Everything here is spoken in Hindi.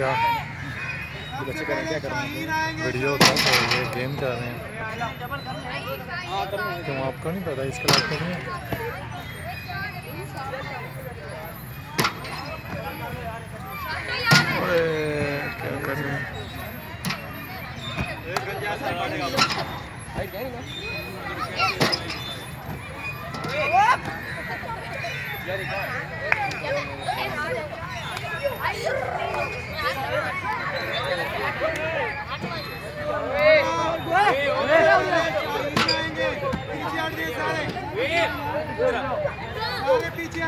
क्या बच्चे करें क्या करें? वीडियो होता है तो ये गेम कर रहे हैं। क्यों, आपको नहीं पता, इसके तो नहीं? है क्या कर रहे हैं? पीछे